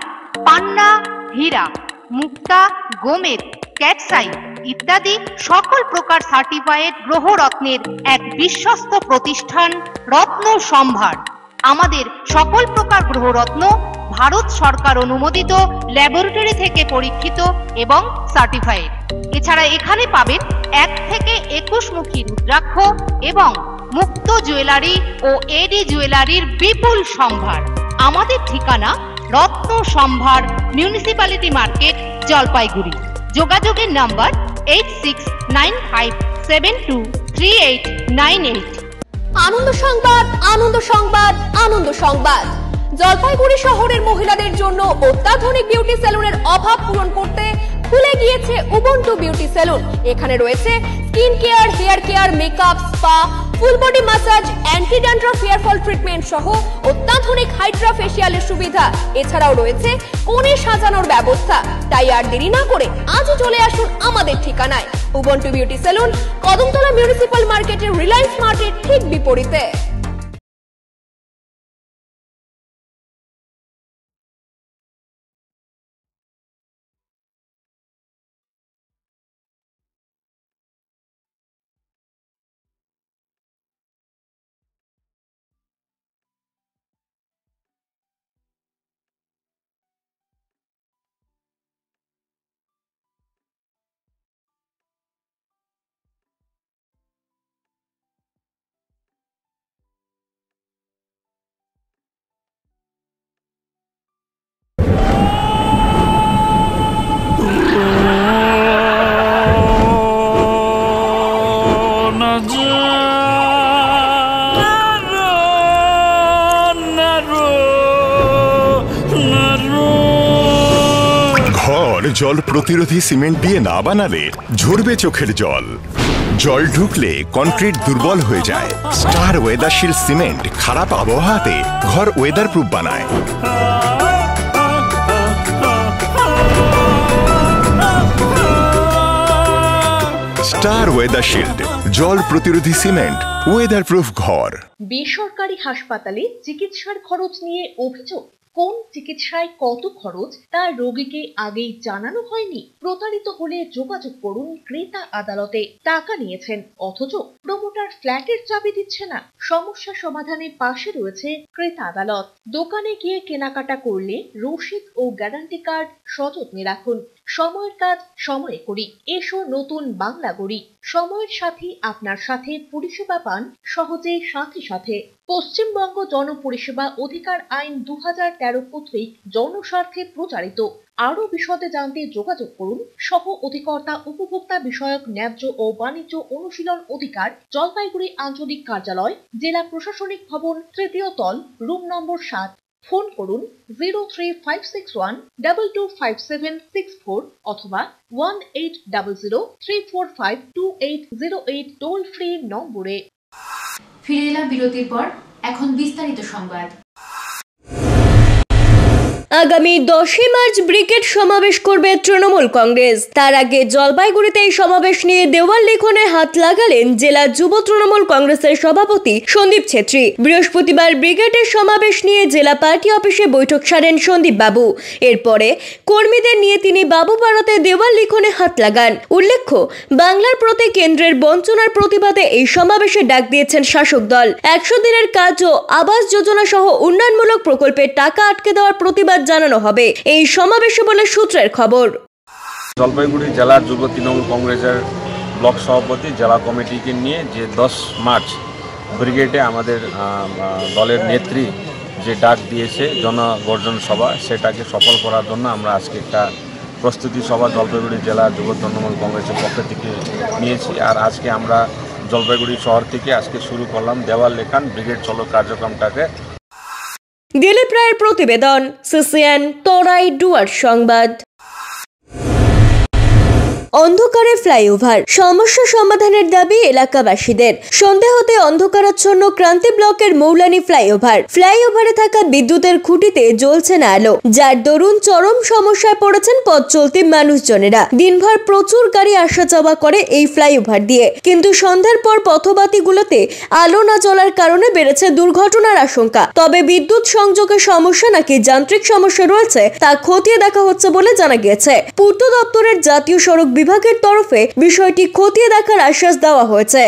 পান্না হীরা মুক্তা গোমেদ ক্যাটসাইট ইত্যাদি সকল প্রকার সার্টিফাইড গ্রহরত্নের এক বিশ্বস্ত প্রতিষ্ঠান রত্ন সম্ভার। আমাদের সকল প্রকার গ্রহরত্ন ভারত সরকার অনুমোদিত ল্যাবরেটরি থেকে পরীক্ষিত এবং সার্টিফাইড এছাড়া এখানে পাবেন এক থেকে একুশ মুখী রুদ্রাক্ষ এবং মুক্ত জুয়েলারি ও এডি জুয়েলারির বিপুল সম্ভার। আমাদের ঠিকানা রত্ন সম্ভার মিউনিসিপ্যালিটি মার্কেট জলপাইগুড়ি। যোগাযোগের number eight six nine five seven two three eight nine eight Ananda Sangbad Ananda Sangbad আনন্দ সংবাদ। জলপাইগুড়ি শহরের মহিলাদের জন্য অত্যাধুনিক বিউটি সেলুনের অভাব পূরণ করতে খুলে গিয়েছে উবন্টু বিউটি সেলুন এখানে রয়েছে skin care hair care makeup spa full body massage anti dandruff hair fall treatment সহ অত্যাধুনিক হাইড্রা ফেসিয়ালের সুবিধা। এছাড়াও রয়েছে কোণে সাজানোর ব্যবস্থা। তাই আর দেরি না করে আজই চলে আসুন আমাদের ঠিকানায়। Ubuntu beauty salon Kadamtala municipal মার্কেটের রিলায়েন্স মার্কেট ঠিক বিপরীতে। জল প্রতিরোধী সিমেন্ট দিয়ে না বানালে ঝরবে চোখের জল। জল ঢুকলে কনক্রিট দুর্বল হয়ে যায়। স্টার ওয়েদারশিল সিমেন্ট খারাপ আবহাওয়াতে ঘর ওয়েদার প্রুফ বানায়। স্টার ওয়েদার শিল্ড জল প্রতিরোধী সিমেন্ট ওয়েদার প্রুফ ঘর। বেসরকারি হাসপাতালে চিকিৎসার খরচ নিয়ে অভিযোগ। কোন চিকিৎসায় কত খরচ তা রোগীকে আগেই জানানো হয়নি। প্রতারিত হলে যোগাযোগ করুন ক্রেতা আদালতে। টাকা নিয়েছেন, অথচ প্রমোটার ফ্ল্যাটের চাবি দিচ্ছে না। সমস্যা সমাধানে পাশে রয়েছে ক্রেতা আদালত। দোকানে গিয়ে কেনাকাটা করলে রসিদ ও গ্যারান্টি কার্ড সযত্নে রাখুন। সময়ের কাজ সময়ে করি। এসো নতুন বাংলা গড়ি। সময়ের সাথে আপনার সাথে পরিষেবা পান সহজে সাথে সাথে। পশ্চিমবঙ্গ জনপরিষেবা অধিকার আইন দু হাজার তেরো কর্তৃক জনস্বার্থে প্রচারিত। আরও বিশদে জানতে যোগাযোগ করুন সহ অধিকর্তা উপভোক্তা বিষয়ক ন্যায্য ও বাণিজ্য অনুশীলন অধিকার জলপাইগুড়ি আঞ্চলিক কার্যালয়, জেলা প্রশাসনিক ভবন, তৃতীয় তল, রুম নম্বর সাত। ফোন করুন zero three five six one double two five seven six four অথবা one eight double zero three four five two eight zero eight toll free নম্বরে ফিরে এলাম বিরতির পর এখন বিস্তারিত সংবাদ আগামী দশই মার্চ ব্রিগেড সমাবেশ করবে তৃণমূল কংগ্রেস। তার আগে জলপাইগুড়িতে এই সমাবেশ নিয়ে দেওয়াল লিখনে হাত লাগালেন জেলা যুব তৃণমূল কংগ্রেসের সভাপতি সন্দীপ ছেত্রী। বৃহস্পতিবার ব্রিগেডের সমাবেশ নিয়ে জেলা পার্টি অফিসে বৈঠক সারেন সন্দীপ বাবু। এরপরে কর্মীদের নিয়ে তিনি বাবুপাড়াতে দেওয়াল লিখনে হাত লাগান। উল্লেখ্য, বাংলার প্রতি কেন্দ্রের বঞ্চনার প্রতিবাদে এই সমাবেশে ডাক দিয়েছেন শাসক দল। একশো দিনের কাজ ও আবাস যোজনা সহ উন্নয়নমূলক প্রকল্পের টাকা আটকে দেওয়ার প্রতিবাদ জানানো হবে। এই সমাবেশে বলে সূত্রের খবর। জলপাইগুড়ি জেলার যুব তৃণমূল কংগ্রেসের ব্লক সভাপতি, জেলা কমিটিকে নিয়ে যে দশ মার্চ ব্রিগেডে আমাদের দলের নেত্রী যে ডাক দিয়েছে জনগর্জন সভা, সেটাকে সফল করার জন্য আমরা আজকে একটা প্রস্তুতি সভা জলপাইগুড়ি জেলা যুব তৃণমূল কংগ্রেসের পক্ষ থেকে নিয়েছি। আর আজকে আমরা জলপাইগুড়ি শহর থেকে আজকে শুরু করলাম দেওয়াল লেখান ব্রিগেড চলো কার্যক্রমটাকে দিলীপ রায়ের প্রতিবেদন সিসিএন তরাই ডুয়ার সংবাদ। অন্ধকারে ফ্লাইওভার। সমস্যা সমাধানের দাবি এলাকাবাসীদের। সন্ধে হতে অন্ধকারাচ্ছন্ন ক্রান্তি ব্লকের মৌলানি ফ্লাইওভার। ফ্লাইওভারে থাকা বিদ্যুতের খুঁটিতে জ্বলছে না আলো, যার দরুন চরম সমস্যায় পড়েছেন পথ চলতি মানুষজনেরা। দিনভর প্রচুর গাড়ি আসা যাওয়া করে এই ফ্লাইওভার দিয়ে। কিন্তু সন্ধ্যার পর পথবাতিগুলোতে আলো না জ্বলার কারণে বেড়েছে দুর্ঘটনার আশঙ্কা। তবে বিদ্যুৎ সংযোগের সমস্যা নাকি যান্ত্রিক সমস্যা রয়েছে, তা খতিয়ে দেখা হচ্ছে বলে জানা গিয়েছে। পূর্ত দপ্তরের জাতীয় সড়ক বিভাগের তরফে বিষয়টি খতিয়ে দেখার আশ্বাস দেওয়া হয়েছে।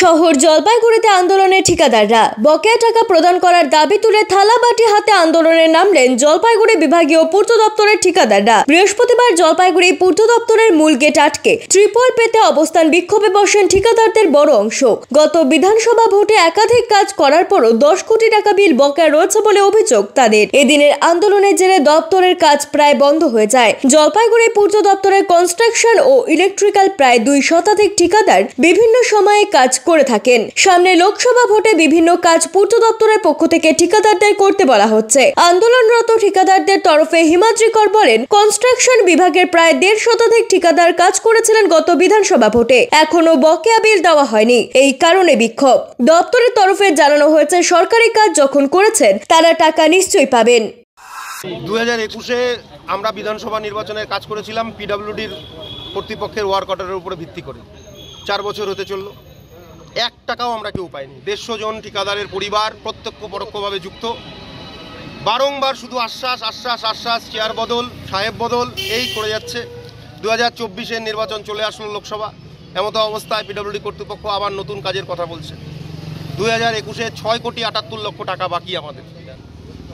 শহর জলপাইগুড়িতে আন্দোলনের ঠিকাদাররা বকেয়া টাকা প্রদান করার দাবি তুলে থালাবাটি হাতে আন্দোলনে নামলেন জলপাইগুড়ি বিভাগীয় পূর্ত দপ্তরের ঠিকাদাররা। বৃহস্পতিবার জলপাইগুড়ি পূর্ত দপ্তরের মূল গেট আটকে ত্রিপল পেতে অবস্থান বিক্ষোভে বসেন ঠিকাদারদের বড় অংশ। গত বিধানসভা ভোটে একাধিক কাজ করার পরও দশ কোটি টাকা বিল বকেয়া রয়েছে বলে অভিযোগ তাদের। এদিনের আন্দোলনের জেরে দপ্তরের কাজ প্রায় বন্ধ হয়ে যায়। জলপাইগুড়ি পূর্ত দপ্তরের কনস্ট্রাকশন ও ইলেকট্রিক্যাল প্রায় দুই শতাধিক ঠিকাদার বিভিন্ন সময়ে কাজ করে থাকেন। সামনে লোকসভা ভোটে বিভিন্ন কাজ পূর্ত দপ্তরের পক্ষ থেকে ঠিকাদারদের করতে বলা হচ্ছে। আন্দোলনরত ঠিকাদারদের তরফে হিমাদ্রি কর বলেন, কনস্ট্রাকশন বিভাগের প্রায় দেড় শতাধিক ঠিকাদার কাজ করেছিলেন গত বিধানসভা ভোটে। এখনও বকেয়া বিল দেওয়া হয়নি। এই কারণে বিক্ষোভ। দপ্তরের তরফে জানানো হয়েছে, সরকারি কাজ যখন করেছেন, তারা টাকা নিশ্চয়ই পাবেন। দু হাজার একুশে আমরা বিধানসভা নির্বাচনের কাজ করেছিলাম পিডাব্লিউডির কর্তৃপক্ষের ওয়ার্ক অর্ডারের উপরে ভিত্তি করে। চার বছর হতে চলল। এক টাকাও আমরা কেউ পাইনি। দেড়শো জন ঠিকাদারের পরিবার প্রত্যক্ষ পরোক্ষভাবে যুক্ত। বারংবার শুধু আশ্বাস আশ্বাস আশ্বাস, চেয়ার বদল, সাহেব বদল, এই করে যাচ্ছে। দু হাজার চব্বিশের নির্বাচন চলে আসলো লোকসভা। এমতো অবস্থায় পিডাব্লিউডি কর্তৃপক্ষ আবার নতুন কাজের কথা বলছে। দু হাজার একুশে ছয় কোটি আটাত্তর লক্ষ টাকা বাকি আমাদের।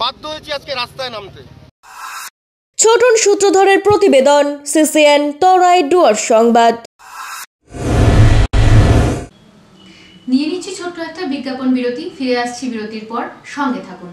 বাধ্য হয়েছি আজকে রাস্তায় নামতে। ছোটন সূত্রধরের প্রতিবেদন, সিসিএন, তরাই ডুয়ার সংবাদ। নিয়ে নিচ্ছি ছোট্ট একটা বিজ্ঞাপন বিরতি, ফিরে আসছি বিরতির পর। সঙ্গে থাকুন।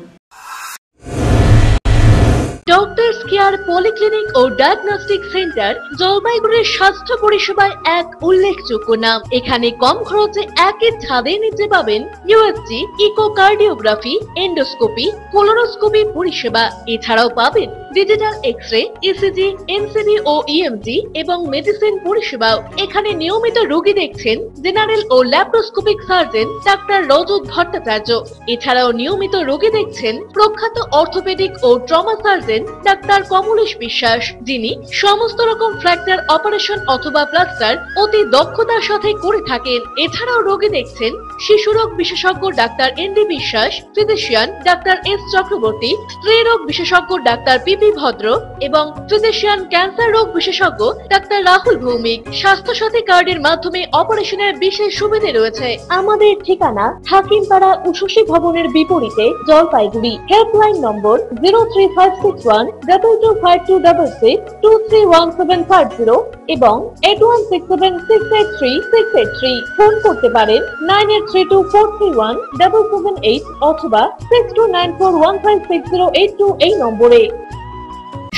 ডক্টরস কেয়ার পলিক্লিনিক ও ডায়াগনস্টিক সেন্টার জলপাইগুড়ির স্বাস্থ্য পরিষেবায় এক উল্লেখযোগ্য নাম। এখানে কম খরচে একই ছাদে নিতে পাবেন ইউএসজি ইকোকার্ডিওগ্রাফি এন্ডোস্কোপি কোলোনোস্কোপি পরিষেবা। এছাড়াও পাবেন digital X ray ECG NCB ও ইএমজি এবং মেডিসিন পরিষেবাও এখানে নিয়মিত রোগী দেখছেন জেনারেল ও laparoscopic surgeon doctor Rajat Bhattacharya. এছাড়াও নিয়মিত রোগী দেখছেন প্রখ্যাত অর্থোপেডিক ও trauma surgeon doctor Kamlesh Biswas, যিনি সমস্ত রকম ফ্র্যাকচার অপারেশন অথবা প্লাস্টার অতি দক্ষতার সাথে করে থাকেন। এছাড়াও রোগী দেখছেন শিশুরোগ বিশেষজ্ঞ doctor N D Biswas physician doctor S Chakraborty, স্ত্রী রোগ বিশেষজ্ঞ ডাক্তার পিপি ভদ্র এবং ফিজিশিয়ান ক্যান্সার রোগ বিশেষজ্ঞ ডাক্তার রাহুল ভৌমিক স্বাস্থ্য সাথী কার্ডের মাধ্যমে অপারেশনের বিশেষ সুবিধে রয়েছে। আমাদের ঠিকানা হাকিমপাড়া উষসী ভবনের বিপরীতে Jalpaiguri. Helpline number zero three five six one double two five two double six two three one seven five zero এবং eight one six seven six eight three six eight three phone করতে পারেন nine eight three two four three one double seven eight অথবা six two nine four one five six zero eight two এই নম্বরে।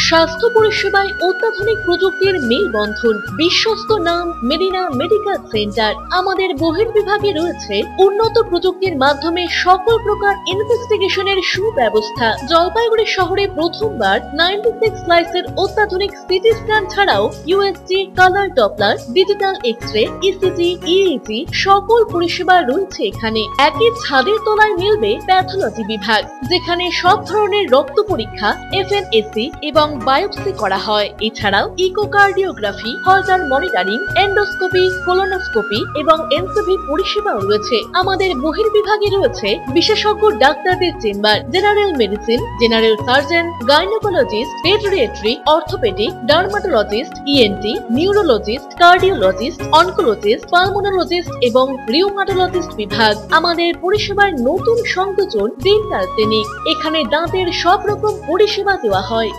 স্বাস্থ্য পরিষেবায় অত্যাধুনিক প্রযুক্তির মেলবন্ধন, বিশ্বস্ত নাম মেডিনা মেডিকেল সেন্টার। আমাদের বহির্বিভাগে রয়েছে উন্নত প্রযুক্তির মাধ্যমে সকল প্রকার ইনভেস্টিগেশনের সুব্যবস্থা। জলপাইগুড়ি শহরে প্রথমবার নাইনটি সিক্স স্লাইসের অত্যাধুনিক সিটি স্ক্যান ছাড়াও USG colour Doppler, digital X ray ECG EEG সকল পরিষেবা রয়েছে এখানে। একই ছাদের তলায় মিলবে প্যাথোলজি বিভাগ, যেখানে সব ধরনের রক্ত পরীক্ষা এফএনএসি এবং বায়োপসি করা হয়। এছাড়াও echocardiography holter monitoring, endoscopy, colonoscopy এবং এনসিভি পরিষেবাও রয়েছে। আমাদের বহির্বিভাগে রয়েছে বিশেষজ্ঞ ডাক্তারদের chamber, general medicine, general surgeon, gynaecologist paediatry orthopaedic, dermatologist ENT neurologist, cardiologist, oncologist, pulmonologist এবং রিউমাটোলজিস্ট বিভাগ। আমাদের পরিষেবার নতুন সংযোজন ডেন্টাল ক্লিনিক। এখানে দাঁতের সব রকম পরিষেবা দেওয়া হয়।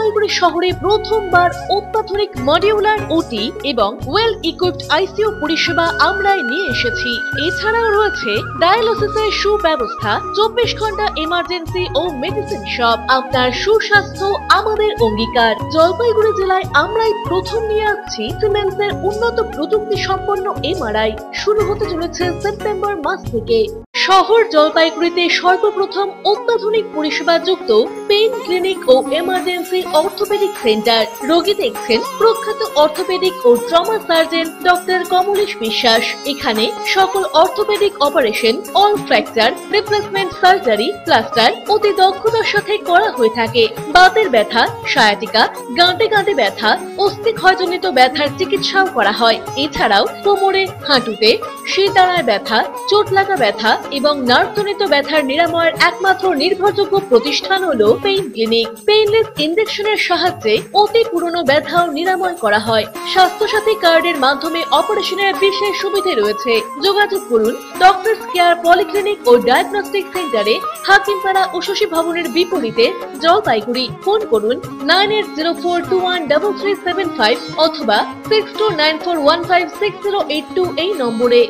জলপাইগুড়ি শহরে প্রথমবার অত্যাধুনিক মডিউলার ওটি এবং ওয়েল ইকুইপড আইসিইউ পরিষেবা আমরাই নিয়ে এসেছি। এছাড়াও রয়েছে ডায়ালিসিসের সুব্যবস্থা, চব্বিশ ঘণ্টা এমার্জেন্সি ও মেডিসিন শপ আপনার সুস্বাস্থ্য আমাদের অঙ্গীকার। জলপাইগুড়ি জেলায় আমরাই প্রথম নিয়ে আসছি সিমেন্সের উন্নত প্রযুক্তি সম্পন্ন এমআরআই। শুরু হতে চলেছে সেপ্টেম্বর মাস থেকে। শহর জলপাইগুড়িতে সর্বপ্রথম অত্যাধুনিক পরিষেবা যুক্ত পেইন ক্লিনিক ও এমার্জেন্সি অর্থোপেডিক সেন্টার। রোগী দেখছেন প্রখ্যাত অর্থোপেডিক ও trauma surgeon doctor Kamlesh Biswas. এখানে সকল orthopaedic operation, all fracture, replacement surgery, plaster অতি দক্ষতার সাথে করা হয়ে থাকে। বাতের ব্যথা, সায়াটিকা, গাঁটে গাঁটে ব্যথা, অস্থি ক্ষয়জনিত ব্যথার চিকিৎসাও করা হয়। এছাড়াও কোমরে, হাঁটুতে, শিরদাঁড়ায় ব্যথা, চোট লাগা ব্যথা এবং নার্ভজনিত ব্যথার নিরাময়ের একমাত্র নির্ভরযোগ্য প্রতিষ্ঠান হলো পেইন ক্লিনিক। পেইনলেস ইনজেকশনের সাহায্যে অতি পুরনো ব্যথাও নিরাময় করা হয়। স্বাস্থ্যসাথী কার্ডের মাধ্যমে অপারেশনের বিশেষ সুবিধে রয়েছে। যোগাযোগ করুন ডক্টর কেয়ার পলিক্লিনিক ও ডায়াগনস্টিক সেন্টারে হাকিমপাড়া ও শশী ভবনের বিপরীতে জলপাইগুড়ি। ফোন করুন nine eight zero four two one double three seven five অথবা six two nine four one five six zero eight two এই নম্বরে।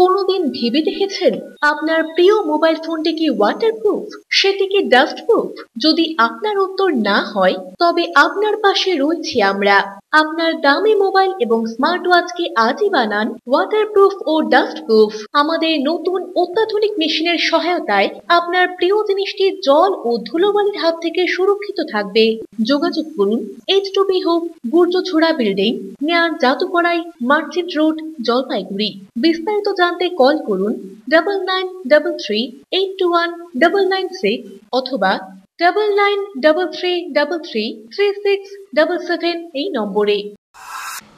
কোনোদিন ভেবে দেখেছেন? আপনার প্রিয় মোবাইল ফোনটি কি ওয়াটারপ্রুফ সেটি কি ডাস্টপ্রুফ যদি আপনার উত্তর না হয়, তবে আপনার পাশে রয়েছি আমরা। আপনার দামি মোবাইল এবং স্মার্ট ওয়াচকে আজই বানান? ওয়াটারপ্রুফ ও ডাস্টপ্রুফ আমাদের নতুন অত্যাধুনিক মেশিনের সহায়তায় আপনার প্রিয় জিনিসটি জল ও ধুলোবালির হাত থেকে সুরক্ষিত থাকবে। যোগাযোগ করুন এইচ টু বি হোক গুর্জছড়া বিল্ডিং নেয়ার জাদুকড়াই মার্চেন্ট রোড, জলপাইগুড়ি। বিস্তারিত জানতে কল করুন double nine double three eight two one double nine six অথবা double nine double three double three three six double seven এই নম্বরে।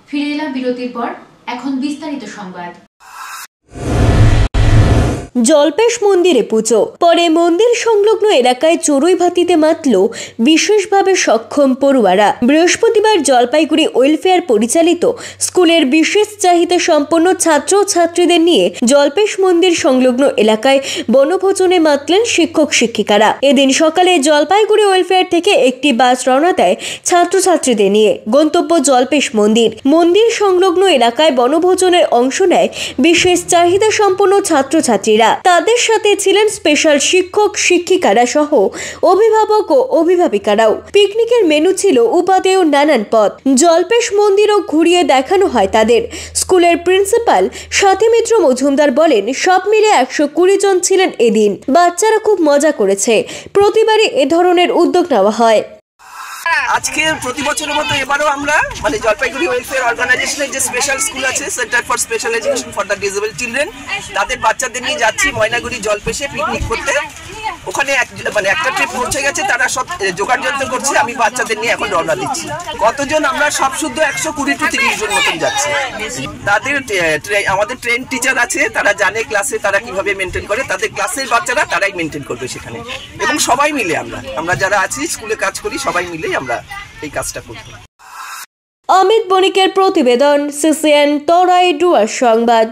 ফিরে এলাম বিরতির পর, এখন বিস্তারিত সংবাদ। জলপেশ মন্দিরে পুজো। পরে মন্দির সংলগ্ন এলাকায় চড়ুই ভাতিতে মাতল বিশেষভাবে সক্ষম পড়ুয়ারা। বৃহস্পতিবার জলপাইগুড়ি ওয়েলফেয়ার পরিচালিত স্কুলের বিশেষ চাহিদা সম্পন্ন ছাত্র ছাত্রীদের নিয়ে জলপেশ মন্দির সংলগ্ন এলাকায় বনভোজনে মাতলেন শিক্ষক শিক্ষিকারা। এদিন সকালে জলপাইগুড়ি ওয়েলফেয়ার থেকে একটি বাস রওনা দেয় ছাত্রছাত্রীদের নিয়ে। গন্তব্য জলপেশ মন্দির। মন্দির সংলগ্ন এলাকায় বনভোজনের অংশ নেয় বিশেষ চাহিদা সম্পন্ন ছাত্রছাত্রীরা তাদের সাথে ছিলেন স্পেশাল শিক্ষক, শিক্ষিকারা সহ অভিভাবক ও অভিভাবিকারাও। পিকনিকের মেনু ছিল উপাদেয় নানান পথ। জলপেশ মন্দিরও ঘুরিয়ে দেখানো হয় তাদের। স্কুলের প্রিন্সিপাল সাথী মিত্র মজুমদার বলেন, সব মিলে একশো কুড়ি জন ছিলেন এদিন। বাচ্চারা খুব মজা করেছে। প্রতিবারই এ ধরনের উদ্যোগ নেওয়া হয়। আজকে প্রতি বছরের মতো এবারও আমরা মানে জলপাইগুড়ি ওয়েলফেয়ার অর্গানাইজেশনের যে স্পেশাল স্কুল আছে centre for special education for the disable children তাদের বাচ্চাদের নিয়ে যাচ্ছি ময়নাগুড়ি জলপেশে পিকনিক করতে। ওখানে মানে একটা ট্রিপ পৌঁছে গেছে, তারা সব জোগাড় যন্ত্র করছে, আমি বাচ্চাদের নিয়ে এখন রওনা দিচ্ছি। কতজন আমরা সব শুদ্ধ একশো কুড়ি টু তিরিশ জন মতন যাচ্ছি। তাদের আমাদের ট্রেন টিচার আছে, তারা জানে ক্লাসে তারা কীভাবে মেনটেন করে, তাদের ক্লাসের বাচ্চারা তারাই মেনটেন করবে সেখানে। এবং সবাই মিলে আমরা আমরা যারা আছি স্কুলে কাজ করি, সবাই মিলেই আমরা এই কাজটা করব। অমিত বণিকের প্রতিবেদন সিসিএন তরাই ডুয়ার সংবাদ।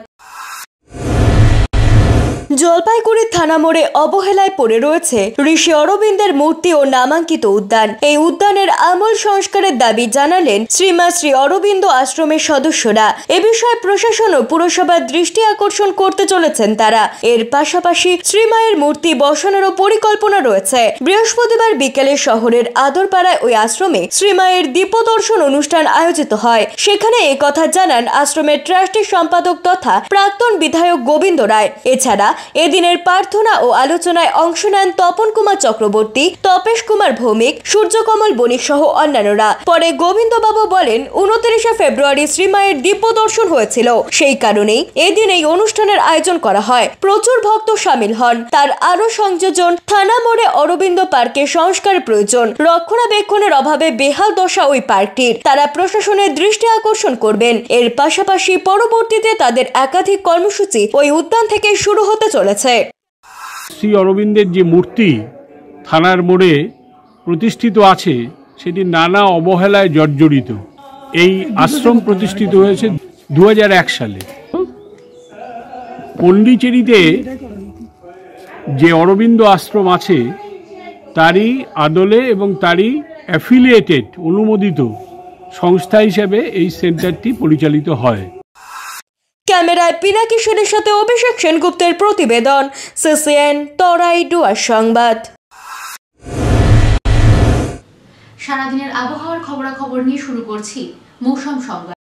জলপাইগুড়ি থানা মোড়ে অবহেলায় পড়ে রয়েছে ঋষি অরবিন্দের মূর্তি ও নামাঙ্কিত উদ্যান। এই উদ্যানের আমূল সংস্কারের দাবি জানালেন শ্রীমা শ্রী অরবিন্দ আশ্রমের সদস্যরা। এ বিষয়ে প্রশাসন ও পুরসভার দৃষ্টি আকর্ষণ করতে চলেছেন তারা। এর পাশাপাশি শ্রীমায়ের মূর্তি বসানোরও পরিকল্পনা রয়েছে। বৃহস্পতিবার বিকেলে শহরের আদরপাড়ায় ওই আশ্রমে শ্রীমায়ের দীপদর্শন অনুষ্ঠান আয়োজিত হয়। সেখানে কথা জানান আশ্রমের ট্রাস্টি সম্পাদক তথা প্রাক্তন বিধায়ক গোবিন্দ রায়। এছাড়া এদিনের প্রার্থনা ও আলোচনায় অংশ নেন তপন কুমার চক্রবর্তী, তপেশ কুমার ভৌমিক, সূর্যকমল বণিক সহ অন্যান্যরা। পরে গোবিন্দবাবু বলেন, উনত্রিশে ফেব্রুয়ারি শ্রীমায়ের দিব্যদর্শন হয়েছিল। সেই কারণেই এদিন এই অনুষ্ঠানের আয়োজন করা হয়। প্রচুর ভক্ত সামিল হন। তার আরও সংযোজন, থানা মোড়ে অরবিন্দ পার্কে সংস্কার প্রয়োজন। রক্ষণাবেক্ষণের অভাবে বেহাল দশা ওই পার্কটির। তারা প্রশাসনের দৃষ্টি আকর্ষণ করবেন। এর পাশাপাশি পরবর্তীতে তাদের একাধিক কর্মসূচি ওই উদ্যান থেকে শুরু হতে চলেছে। শ্রী অরবিন্দের যে মূর্তি থানার মোড়ে প্রতিষ্ঠিত আছে, সেটি নানা অবহেলায় জর্জরিত। এই আশ্রম প্রতিষ্ঠিত হয়েছে দু হাজার এক সালে। পণ্ডিচেরিতে যে অরবিন্দ আশ্রম আছে, তারই আদলে এবং তারই অ্যাফিলিয়েটেড অনুমোদিত সংস্থা হিসেবে এই সেন্টারটি পরিচালিত হয়। ক্যামেরায় পিনা কিশোরের সাথে অভিষেক সেনগুপ্তের প্রতিবেদন, সিসিএন, তরাই ডুয়ার সংবাদ। সারাদিনের আবহাওয়ার খবরাখবর নিয়ে শুরু করছি মৌসুম সংবাদ।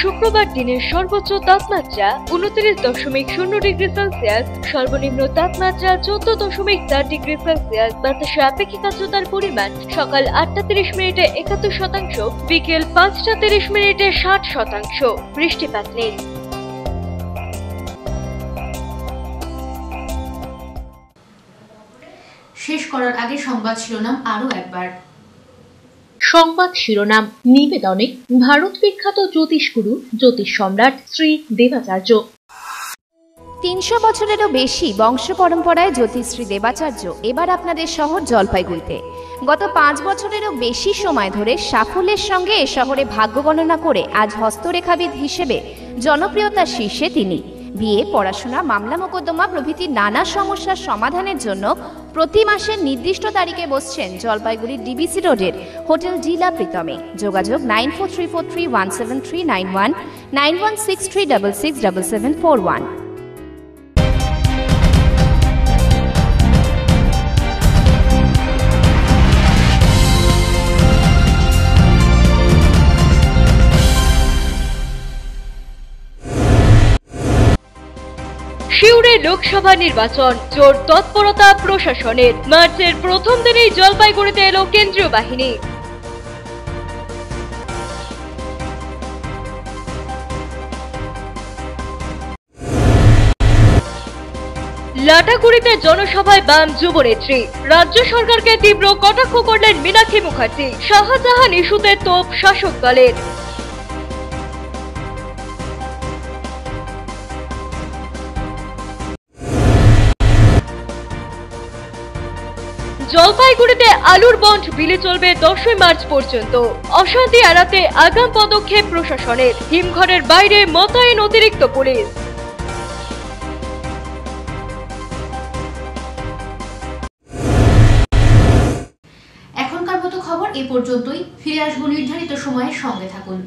শুক্রবার দিনের সর্বোচ্চ তাপমাত্রা উনত্রিশ দশমিক শূন্য ডিগ্রি সেলসিয়াস, সর্বনিম্ন তাপমাত্রা চোদ্দ দশমিক চার ডিগ্রি সেলসিয়াস। বাতাসে আপেক্ষিক আর্দ্রতার পরিমাণ সকাল আটটা তিরিশ মিনিটে একাত্তর শতাংশ, বিকেল পাঁচটা তিরিশ মিনিটে ষাট শতাংশ। বৃষ্টিপাত নেই। শেষ করার আগে সংবাদ শিরোনাম আরও একবার। সংবাদ শিরোনাম, নিবেদনে ভারত বিখ্যাত জ্যোতিষগুরু জ্যোতিষ সম্রাট শ্রী দেবাচার্য। তিনশো বছরেরও বেশি বংশ পরম্পরায় জ্যোতিশ্রী দেবাচার্য এবার আপনাদের শহর জলপাইগুড়িতে। গত পাঁচ বছরেরও বেশি সময় ধরে সাফল্যের সঙ্গে এ শহরে ভাগ্য গণনা করে আজ হস্তরেখাবিদ হিসেবে জনপ্রিয়তার শীর্ষে তিনি। বিয়ে, পড়াশোনা, মামলা মোকদ্দমা প্রভৃতি নানা সমস্যার সমাধানের জন্য প্রতি মাসের নির্দিষ্ট তারিখে বসছেন জলপাইগুড়ি ডিবিসি রোডের হোটেল ডিলা প্রীতমে। যোগাযোগ nine four three four three one seven three nine one nine one six three double six double seven four one. Lok Sabha নির্বাচন। জোর তৎপরতা প্রশাসনের। মার্চের প্রথম দিনেই জলপাইগুড়িতে এলো কেন্দ্রীয় বাহিনী। লাটাগুড়িতে জনসভায় বাম যুবনেত্রী। রাজ্য সরকারকে তীব্র কটাক্ষ করলেন মীনাক্ষী মুখার্জি। শাহজাহান ইস্যুতে তোপ শাসক দলের। জলপাইগুড়িতে আলুর বন্ড বিলে চলবে দশই মার্চ পর্যন্ত। অশান্তি এড়াতে আগাম পদক্ষেপ প্রশাসনের। হিমঘরের বাইরে মোতায়েন অতিরিক্ত পুলিশ। এখনকার মতো খবর এ পর্যন্তই। ফিরে আসব নির্ধারিত সময়ের সঙ্গে থাকুন।